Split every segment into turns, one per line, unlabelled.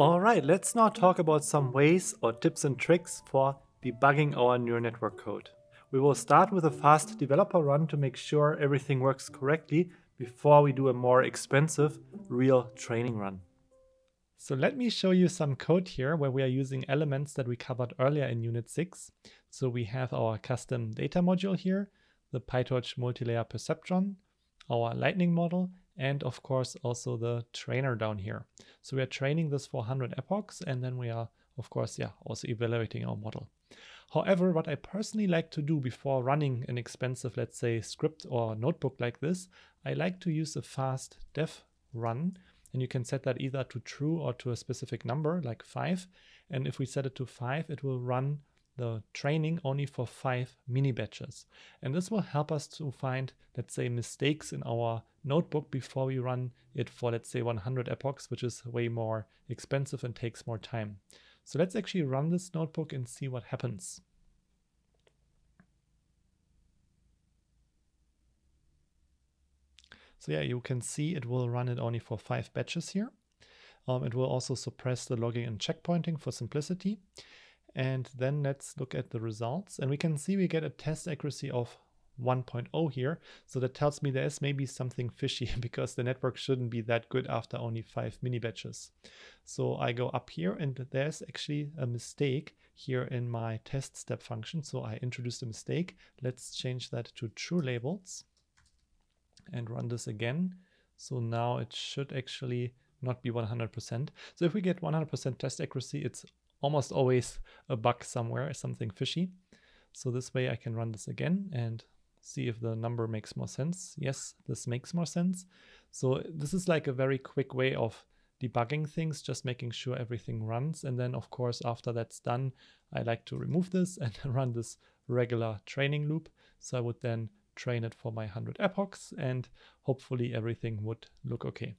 Alright, let's now talk about some ways or tips and tricks for debugging our neural network code. We will start with a fast developer run to make sure everything works correctly before we do a more expensive real training run. So let me show you some code here where we are using elements that we covered earlier in Unit 6. So we have our custom data module here, the PyTorch multilayer perceptron, our lightning model, and of course also the trainer down here. So we are training this for 100 epochs and then we are of course yeah also evaluating our model. However, what I personally like to do before running an expensive let's say script or notebook like this, I like to use a fast dev run and you can set that either to true or to a specific number like 5 and if we set it to 5 it will run the training only for five mini batches. And this will help us to find, let's say, mistakes in our notebook before we run it for, let's say, 100 epochs, which is way more expensive and takes more time. So let's actually run this notebook and see what happens. So yeah, you can see it will run it only for five batches here. Um, it will also suppress the logging and checkpointing for simplicity. And then let's look at the results. And we can see we get a test accuracy of 1.0 here. So that tells me there's maybe something fishy because the network shouldn't be that good after only five mini batches. So I go up here and there's actually a mistake here in my test step function. So I introduced a mistake. Let's change that to true labels and run this again. So now it should actually not be 100%. So if we get 100% test accuracy, it's almost always a bug somewhere, something fishy. So this way I can run this again and see if the number makes more sense. Yes, this makes more sense. So this is like a very quick way of debugging things, just making sure everything runs. And then of course, after that's done, I like to remove this and run this regular training loop. So I would then train it for my 100 epochs and hopefully everything would look okay.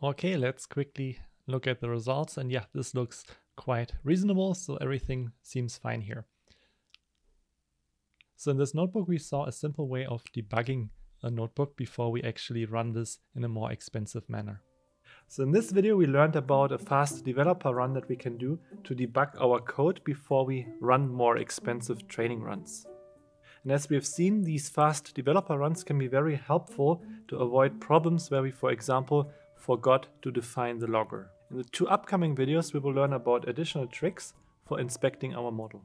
Okay, let's quickly look at the results. And yeah, this looks quite reasonable. So everything seems fine here. So in this notebook, we saw a simple way of debugging a notebook before we actually run this in a more expensive manner. So in this video, we learned about a fast developer run that we can do to debug our code before we run more expensive training runs. And as we have seen, these fast developer runs can be very helpful to avoid problems where we, for example, forgot to define the logger. In the two upcoming videos we will learn about additional tricks for inspecting our model.